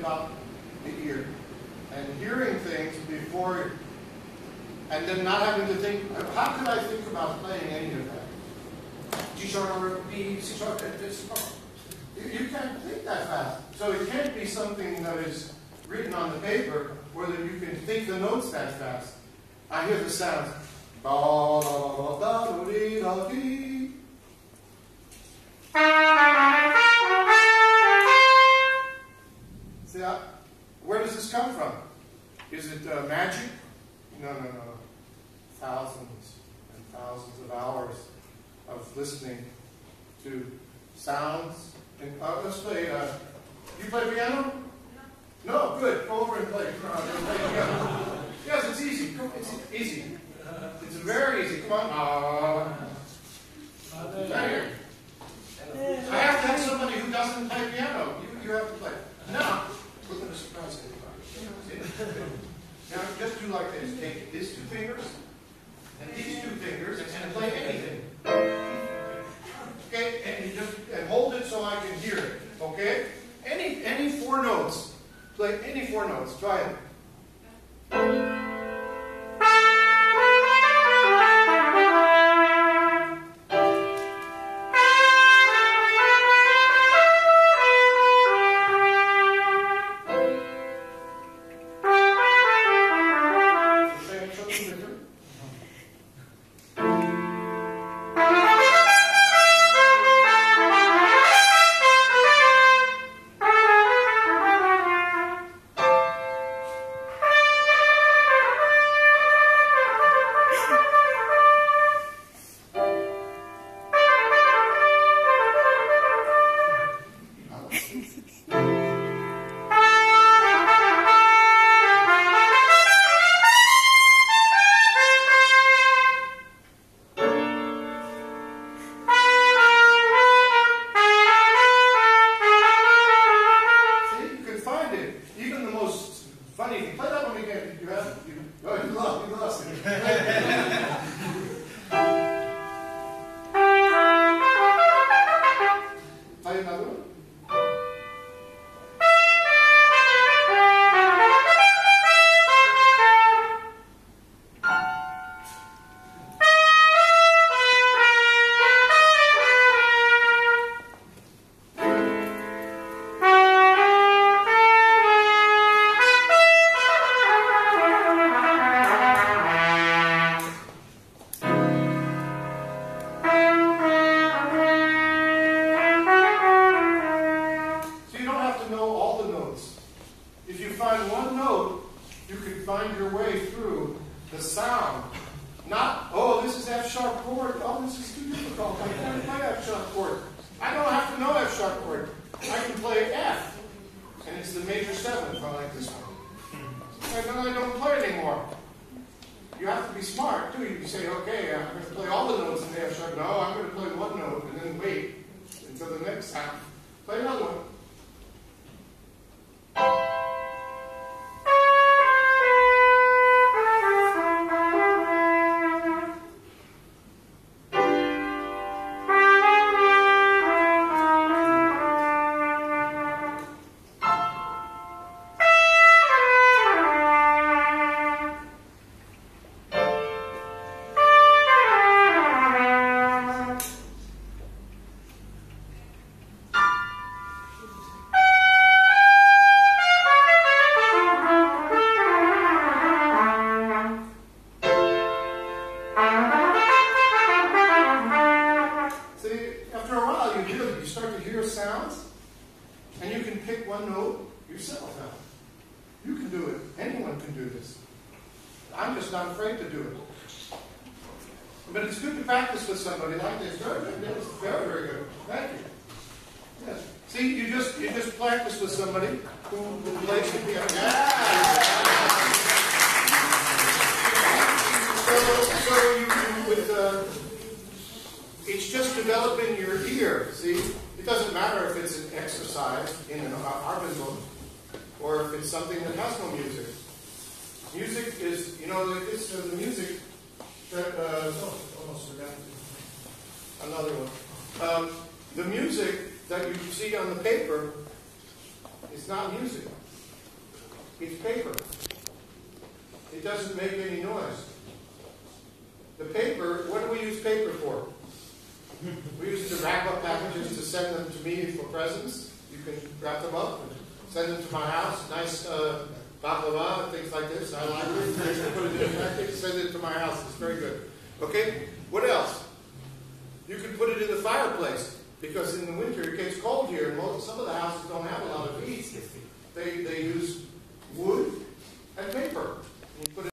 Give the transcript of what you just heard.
about the ear and hearing things before, and then not having to think, how could I think about playing any of that? G sharp or B, C sharp, this, you, can't think that fast. So it can't be something that is written on the paper where that you can think the notes that fast. I hear the sounds. Da, da, da, Is it uh, magic? No, no, no. Thousands and thousands of hours of listening to sounds. And uh, let's play. Uh, you play piano? No, no, good. Go over and play. Come on, play piano. Yes, it's easy. It's easy. It's very easy. Come on. Uh, any four notes. Try it. If you find one note, you can find your way through the sound. Not, oh, this is F sharp chord. Oh, this is too difficult. I can't play F sharp chord. I don't have to know F sharp chord. I can play F. And it's the major seventh. I like this one. And then I don't play anymore. You have to be smart too. You can say, okay, I'm going to play all the notes in the F sharp. No, I'm going to play one note and then wait until the next sound. Play another one. This. I'm just not afraid to do it. But it's good to practice with somebody like this. Very. Very, very good. Thank you. Yes. See, you just you just practice with somebody who, the piano. Yeah. So, so you, with uh, it's just developing your ear. See, it doesn't matter if it's an exercise in an harmonium or if it's something that has no music. Music is, you know, like this, uh, the music that, uh, oh, almost forgot another one. Um, the music that you see on the paper is not music. It's paper. It doesn't make any noise. The paper, what do we use paper for? We use it to wrap up packages to send them to me for presents. You can wrap them up and send them to my house. Nice uh, baklava things like this. I like it. You can put it in send it to my house. It's very good. Okay? What else? You can put it in the fireplace because in the winter it gets cold here, and most, some of the houses don't have a lot of heat. They, they use wood and paper.